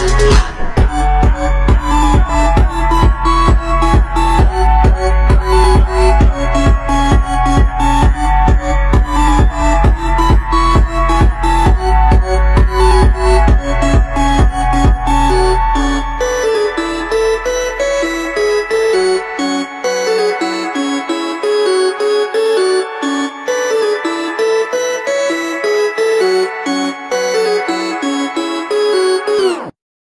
Yeah.